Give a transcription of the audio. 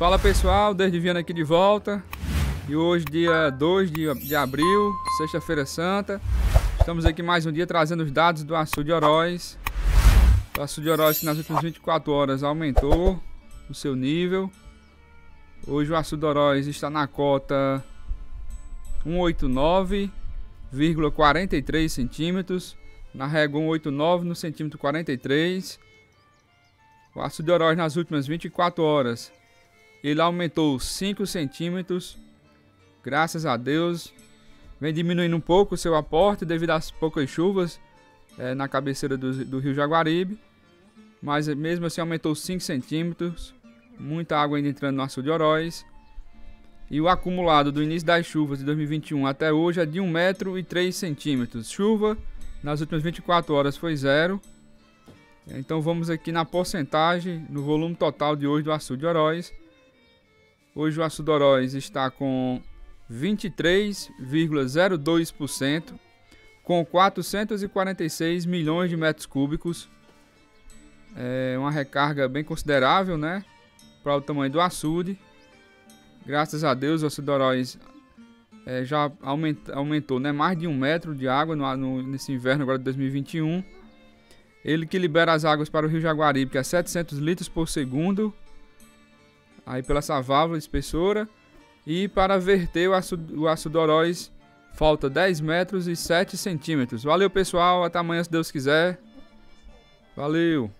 Fala pessoal, desde aqui de volta. E hoje, dia 2 de, de abril, sexta-feira santa. Estamos aqui mais um dia trazendo os dados do açude Oroz. O açude Oroz que nas últimas 24 horas aumentou o seu nível. Hoje o açude Oroz está na cota 189,43 centímetros. Na régua 189 no centímetro 43. O açude Oroz nas últimas 24 horas ele aumentou 5 centímetros. Graças a Deus. Vem diminuindo um pouco o seu aporte devido às poucas chuvas é, na cabeceira do, do, rio Jaguaribe. Mas mesmo assim aumentou 5 centímetros. Muita água ainda entrando no açude Oroz. E o acumulado do início das chuvas de 2021 até hoje é de 1 metro e 3 centímetros. Chuva nas últimas 24 horas foi zero. Então vamos aqui na porcentagem, no volume total de hoje do açude Oroz. Hoje o açude Oroz está com 23,02%, com 446 milhões de metros cúbicos. É uma recarga bem considerável, né? Para o tamanho do açude. Graças a Deus o açude é, já aumenta, aumentou né? mais de um metro de água no, no, nesse inverno agora de 2021. Ele que libera as águas para o Rio Jaguaribe, que é 700 litros por segundo aí pela essa válvula espessora. E para verter o açude, o Oroz, falta 10 metros e 7 centímetros. Valeu pessoal, até amanhã se Deus quiser. Valeu!